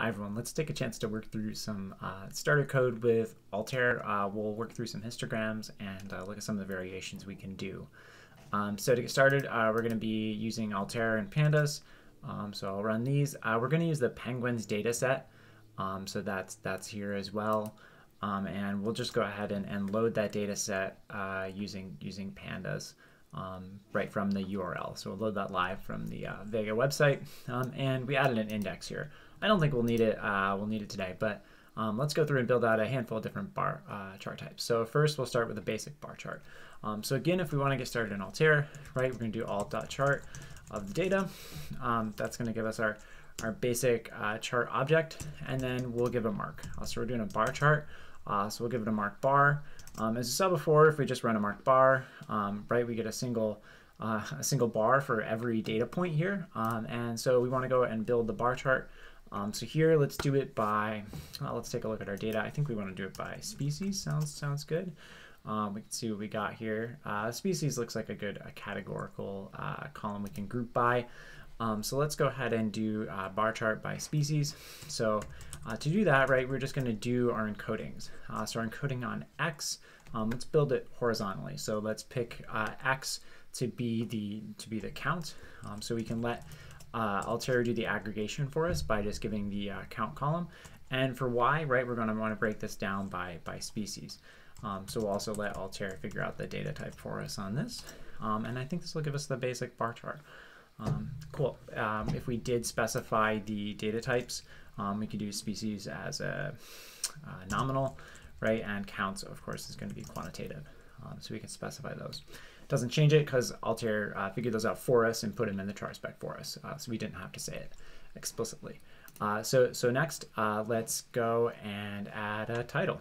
Hi everyone, let's take a chance to work through some uh, starter code with Altair. Uh, we'll work through some histograms and uh, look at some of the variations we can do. Um, so to get started, uh, we're going to be using Altair and Pandas. Um, so I'll run these. Uh, we're going to use the Penguins data set. Um, so that's, that's here as well. Um, and we'll just go ahead and, and load that data set uh, using, using Pandas. Um, right from the URL. So we'll load that live from the uh, Vega website. Um, and we added an index here. I don't think we'll need it. Uh, we'll need it today, but um, let's go through and build out a handful of different bar uh, chart types. So first, we'll start with a basic bar chart. Um, so again, if we want to get started in Altair, right, we're going to do alt.chart of the data. Um, that's going to give us our our basic uh, chart object, and then we'll give a mark. Uh, so we're doing a bar chart, uh, so we'll give it a mark bar. Um, as you saw before, if we just run a mark bar, um, right, we get a single uh, a single bar for every data point here. Um, and so we want to go and build the bar chart. Um, so here, let's do it by, let's take a look at our data. I think we want to do it by species. Sounds sounds good. Um, we can see what we got here. Uh, species looks like a good a categorical uh, column we can group by. Um, so let's go ahead and do uh, bar chart by species. So uh, to do that, right, we're just going to do our encodings. Uh, so our encoding on X, um, let's build it horizontally. So let's pick uh, X to be the to be the count. Um, so we can let uh, Altair do the aggregation for us by just giving the uh, count column. And for y, right, we're going to want to break this down by, by species. Um, so we'll also let Altair figure out the data type for us on this. Um, and I think this will give us the basic bar chart. Um, cool. Um, if we did specify the data types, um, we could do species as a uh, nominal, right? And counts, of course, is going to be quantitative. Um, so we can specify those. Doesn't change it because Altair uh, figured those out for us and put them in the char spec for us. Uh, so we didn't have to say it explicitly. Uh, so, so next, uh, let's go and add a title.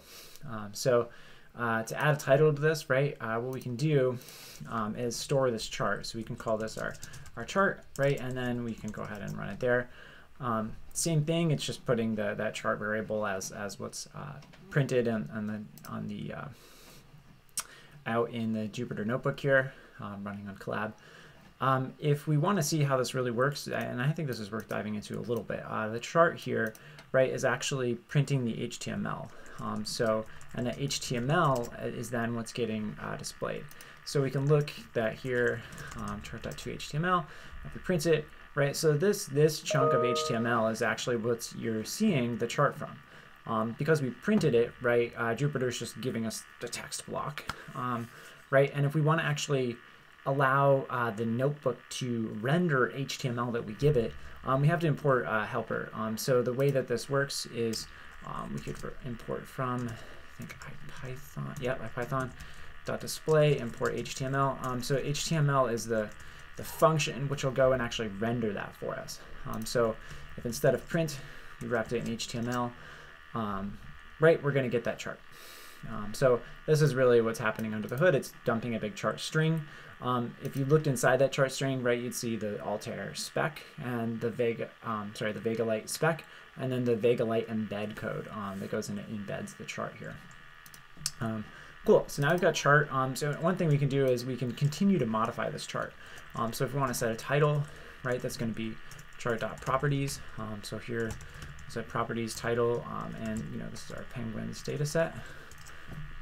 Um, so uh, to add a title to this, right, what we can do um, is store this chart. So we can call this our, our chart, right, and then we can go ahead and run it there. Same thing, it's just putting the, that chart variable as, as what's printed on, on the, on the out in the Jupyter Notebook here, um, running on Colab. Um, if we want to see how this really works, and I think this is worth diving into a little bit, uh, the chart here, right, is actually printing the HTML. Um, so, and the HTML is then what's getting uh, displayed. So we can look that here, um, chart.2html, if we print it, right, so this, this chunk of HTML is actually what you're seeing the chart from. Um, because we printed it, right, uh, Jupyter's just giving us the text block, um, right? And if we want to actually allow uh, the notebook to render HTML that we give it, um, we have to import a helper. Um, so the way that this works is um, we could import from, I think Python, yeah, Python dot display import HTML. Um, so HTML is the the function which will go and actually render that for us. so if instead of print, we wrapped it in HTML, um, right, we're going to get that chart. Um, so this is really what's happening under the hood. It's dumping a big chart string. Um, if you looked inside that chart string, right, you'd see the Altair spec and the Vega, um, sorry, the Vega Lite spec, and then the Vega Lite embed code um, that goes and embeds the chart here. Um, cool. So now we've got chart. Um, so one thing we can do is we can continue to modify this chart. so if we want to set a title, right, that's going to be chart.properties. so here so properties title, um, and you know this is our penguins data set.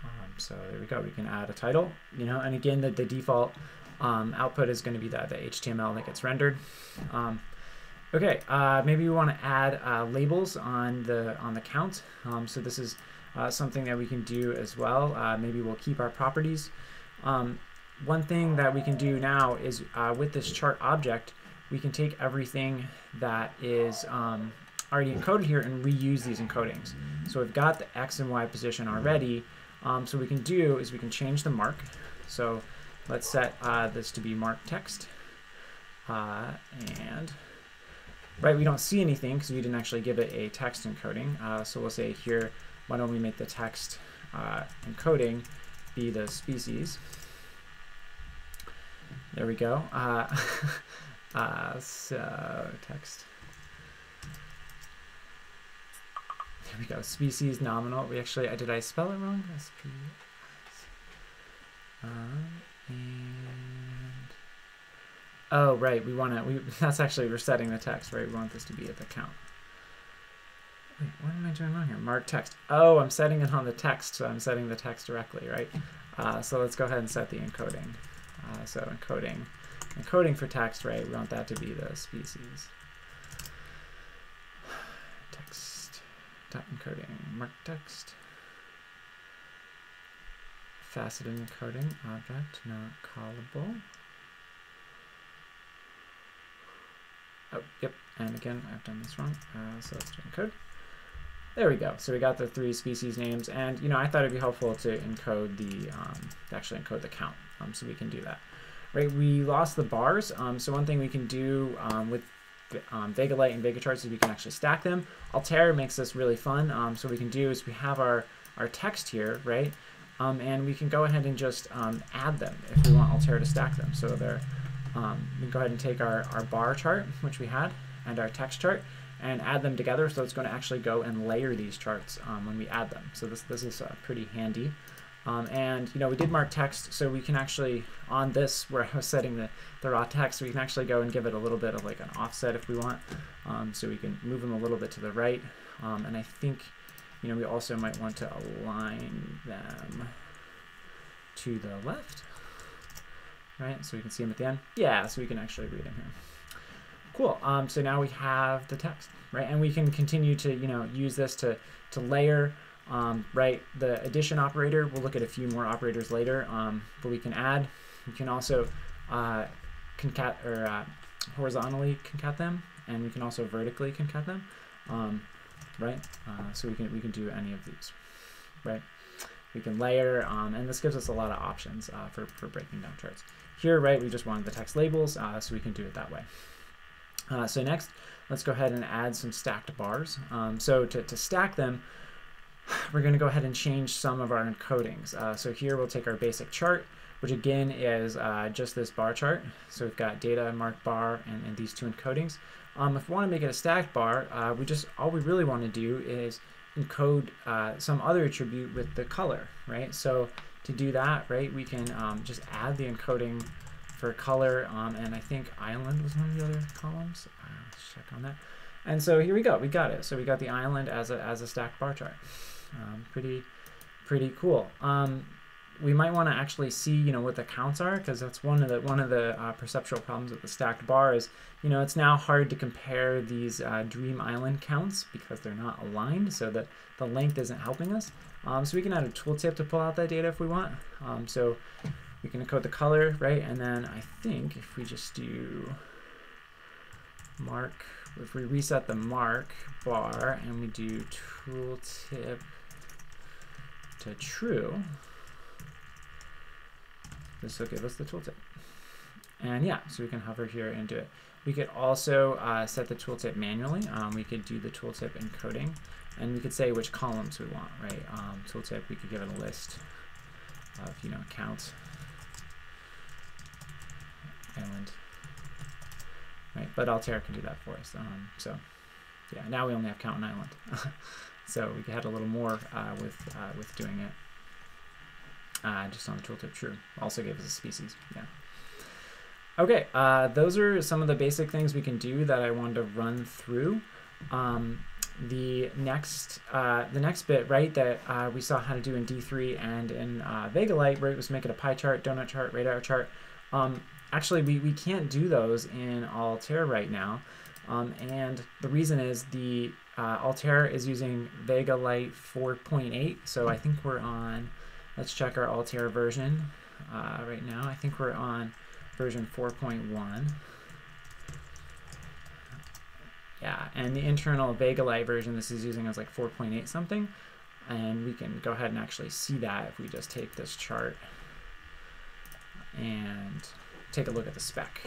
Um, so there we go. We can add a title, you know, and again the, the default um, output is going to be the, the HTML that gets rendered. Um, okay, uh, maybe we want to add uh, labels on the on the count. Um, so this is uh, something that we can do as well. Uh, maybe we'll keep our properties. Um, one thing that we can do now is uh, with this chart object, we can take everything that is um, already encoded here and reuse these encodings. So we've got the X and Y position already. Um, so we can do is we can change the mark. So let's set uh, this to be mark text. Uh, and right, we don't see anything because we didn't actually give it a text encoding. Uh, so we'll say here, why don't we make the text uh, encoding be the species. There we go. Uh, uh, so text There we go. Species nominal. We actually, did I spell it wrong? SP. Um, and oh, right. We want to. We that's actually we're setting the text, right? We want this to be at the count. Wait, what am I doing wrong here? Mark text. Oh, I'm setting it on the text, so I'm setting the text directly, right? Uh, so let's go ahead and set the encoding. Uh, so encoding, encoding for text, right? We want that to be the species. Text dot encoding mark text. Faceted encoding object not callable. Oh, yep. And again, I've done this wrong. Uh, so let's do encode. There we go. So we got the three species names, and you know I thought it'd be helpful to encode the um, actually encode the count, um, so we can do that. Right, we lost the bars. Um, so one thing we can do um, with um, Vega Lite and Vega charts is we can actually stack them. Altair makes this really fun. Um, so what we can do is we have our our text here, right, um, and we can go ahead and just add them if we want Altair to stack them. So they're um, we can go ahead and take our, our bar chart, which we had, and our text chart, and add them together. So it's going to actually go and layer these charts um, when we add them. So this, this is uh, pretty handy. Um, and you know we did mark text, so we can actually on this where I was setting the, the raw text, we can actually go and give it a little bit of like an offset if we want. Um, so we can move them a little bit to the right. Um, and I think you know we also might want to align them to the left, right? So we can see them at the end. Yeah, so we can actually read them here. Cool. Um, so now we have the text, right? And we can continue to, you know, use this to, to layer, um, right? The addition operator, we'll look at a few more operators later, um, but we can add. We can also uh, concat or uh, horizontally concat them, and we can also vertically concat them, um, right? Uh, so we can we can do any of these, right? We can layer, um, and this gives us a lot of options uh, for, for breaking down charts. Here, right, we just wanted the text labels, uh, so we can do it that way. Uh, so next, let's go ahead and add some stacked bars. Um, so to, to stack them, we're going to go ahead and change some of our encodings. Uh, so here we'll take our basic chart, which again is uh, just this bar chart. So we've got data, mark bar, and, and these two encodings. Um, if we want to make it a stacked bar, uh, we just all we really want to do is encode uh, some other attribute with the color, right? So to do that, right, we can um, just add the encoding for color, um, and I think island was one of the other columns. Uh, let's check on that. And so here we go, we got it. So we got the island as a, as a stacked bar chart. Um, pretty, pretty cool. Um, we might want to actually see, you know, what the counts are, because that's one of the one of the uh, perceptual problems with the stacked bar is, you know, it's now hard to compare these uh, Dream Island counts because they're not aligned, so that the length isn't helping us. Um, so we can add a tooltip to pull out that data if we want. Um, so we can encode the color, right? And then I think if we just do mark, if we reset the mark bar and we do tooltip to true, this will give us the tooltip. And yeah, so we can hover here and do it. We could also uh, set the tooltip manually. Um, we could do the tooltip encoding, and we could say which columns we want, right? Um, tooltip, we could give it a list of, you know, count island. Right, but Altair can do that for us. Um, so yeah, now we only have count and island. so we had a little more uh, with uh, with doing it. Uh, just on the tooltip true. Also gave us a species. Yeah. Okay, uh, those are some of the basic things we can do that I wanted to run through. Um, the next uh, the next bit, right, that uh, we saw how to do in D3 and in uh, Vega Lite, it was making a pie chart, donut chart, radar chart. Um, actually, we, we can't do those in Altair right now. Um, and the reason is the uh, Altair is using Vega Lite 4.8. So I think we're on, let's check our Altair version uh, right now. I think we're on version 4.1. Yeah, and the internal Vega Lite version this is using is like 4.8 something. And we can go ahead and actually see that if we just take this chart and take a look at the spec.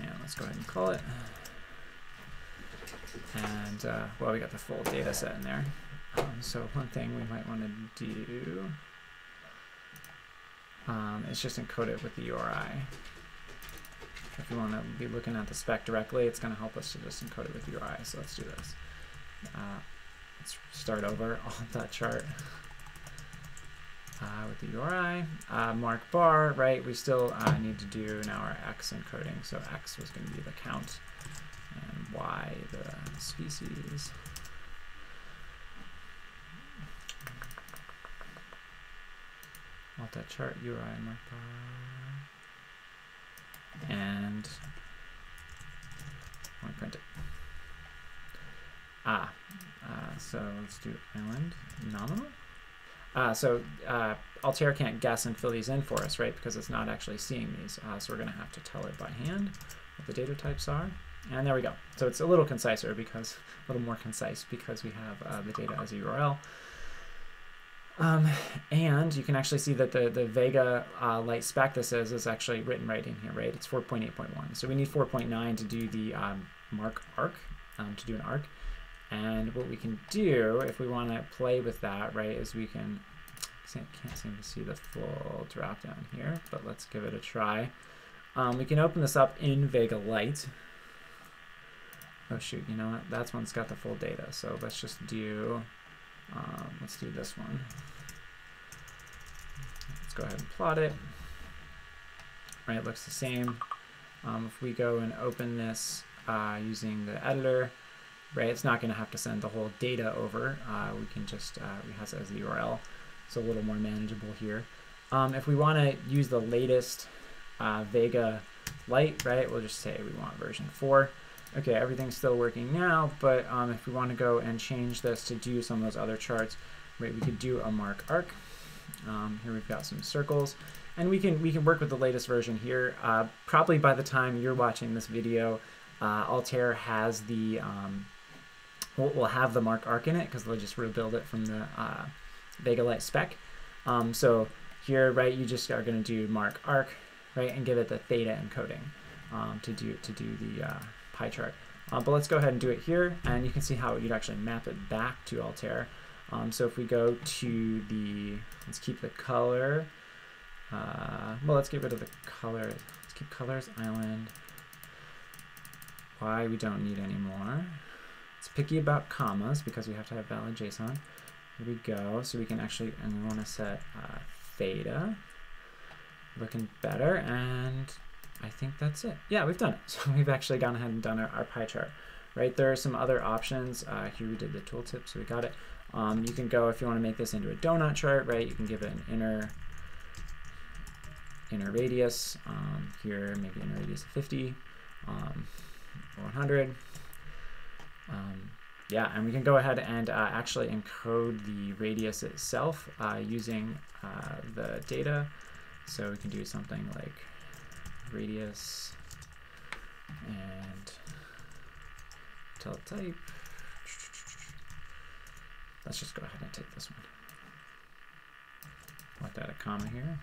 And let's go ahead and call it. And, uh, well, we got the full data set in there. Um, so one thing we might want to do um, is just encode it with the URI. If you want to be looking at the spec directly, it's going to help us to just encode it with URI. So let's do this. Uh, let's start over on that chart. uh, with the URI. Uh, mark bar, right? We still uh, need to do now our X encoding. So X was going to be the count and Y the species. Multi-chart URI mark bar. And I'm print it. Ah, uh, so let's do island nominal. Uh, so uh, Altair can't guess and fill these in for us, right? Because it's not actually seeing these. Uh, so we're going to have to tell it by hand what the data types are. And there we go. So it's a little conciser because, a little more concise because we have uh, the data as a URL. Um, and you can actually see that the, the Vega uh, Lite spec this is, is actually written right in here, right? It's 4.8.1. So we need 4.9 to do the um, mark arc, um, to do an arc. And what we can do if we want to play with that, right, is we can, can't seem to see the full drop down here, but let's give it a try. Um, we can open this up in Vega Lite. Oh shoot, you know what? That's one's got the full data. So let's just do, um, let's do this one. Let's go ahead and plot it. Right, it looks the same. Um, if we go and open this uh, using the editor, right? It's not going to have to send the whole data over. Uh, we can just, uh, we have it as the URL. It's a little more manageable here. Um, if we want to use the latest uh, Vega Lite, right, we'll just say we want version 4. Okay, everything's still working now, but um, if we want to go and change this to do some of those other charts, right, we could do a mark arc. Um, here we've got some circles, and we can we can work with the latest version here. Uh, probably by the time you're watching this video, uh, Altair has the um, we'll, we'll, have the mark arc in it because they'll just rebuild it from the uh, Vega Lite spec. Um, so here, right, you just are going to do mark arc, right, and give it the theta encoding um, to do to do the uh, pie chart. Uh, but let's go ahead and do it here, and you can see how you'd actually map it back to Altair. Um, so if we go to the, let's keep the color, uh, well, let's get rid of the color. Let's keep colors island. Why we don't need anymore. It's picky about commas because we have to have valid JSON. Here we go. So we can actually, and we want to set uh, theta. Looking better, and I think that's it. Yeah, we've done it. So we've actually gone ahead and done our, our pie chart, right? There are some other options. Uh, here we did the tooltip, so we got it. Um, you can go, if you want to make this into a donut chart, right, you can give it an inner inner radius. Um, here, maybe inner radius of 50, um, 100. Um, yeah, and we can go ahead and uh, actually encode the radius itself uh, using uh, the data. So we can do something like radius and tell type. Let's just go ahead and take this one. Let add a comma here,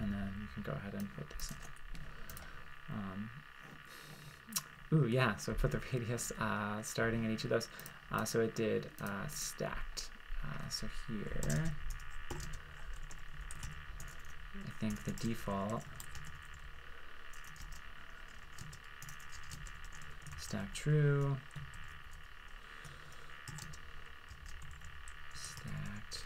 and then you can go ahead and put this in. Um, Ooh, yeah, so I put the radius uh, starting at each of those. Uh, so it did uh, stacked. Uh, so here, I think the default stack true, stacked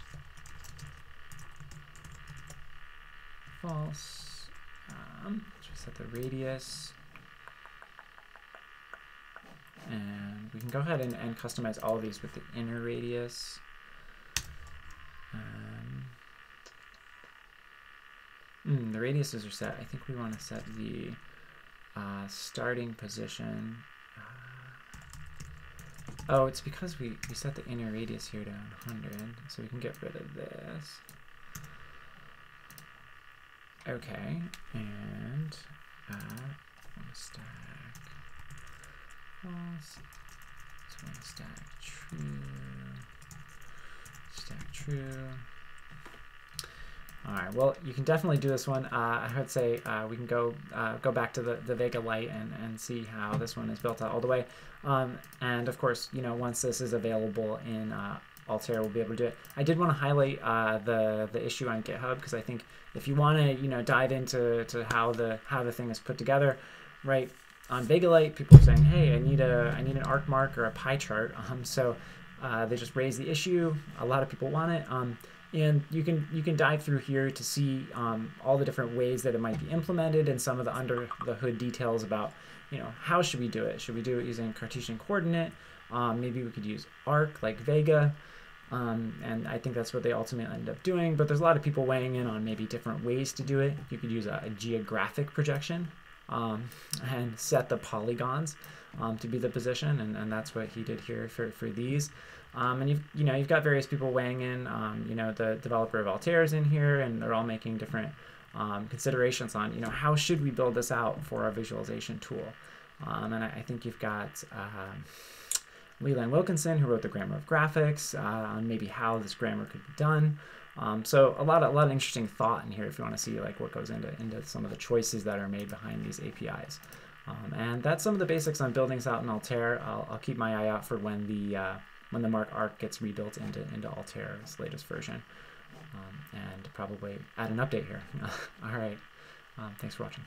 false. Um, just set the radius. And we can go ahead and, and customize all these with the inner radius. Um, mm, the radiuses are set. I think we want to set the uh, starting position. Uh, oh, it's because we, we set the inner radius here to 100, so we can get rid of this. Okay, and uh, stack. We stack true. Stack true. All right, well, you can definitely do this one. Uh, I would say uh, we can go uh, go back to the, the Vega Lite and, and see how this one is built out all the way. Um, and of course, you know, once this is available in uh, Altair, we'll be able to do it. I did want to highlight uh, the the issue on GitHub because I think if you want to, you know, dive into to how the how the thing is put together, right? On Vega Lite, people are saying, "Hey, I need a I need an arc mark or a pie chart." Um, so uh, they just raise the issue. A lot of people want it. Um, and you can you can dive through here to see um, all the different ways that it might be implemented and some of the under the hood details about you know how should we do it should we do it using cartesian coordinate um, maybe we could use arc like vega um, and I think that's what they ultimately end up doing. But there's a lot of people weighing in on maybe different ways to do it. You could use a, a geographic projection um, and set the polygons um, to be the position, and, and that's what he did here for, for these. Um, and you've you know you've got various people weighing in. Um, you know the developer of Altair is in here, and they're all making different um, considerations on you know how should we build this out for our visualization tool. and I, I, think you've got uh, Leland Wilkinson, who wrote the Grammar of Graphics, uh, on maybe how this grammar could be done. Um, so a lot of a lot of interesting thought in here if you want to see like what goes into into some of the choices that are made behind these APIs. Um, and that's some of the basics on building this out in Altair. I'll, I'll keep my eye out for when the uh, when the Mark Arc gets rebuilt into into Altair's latest version, um, and probably add an update here. All right, um, thanks for watching.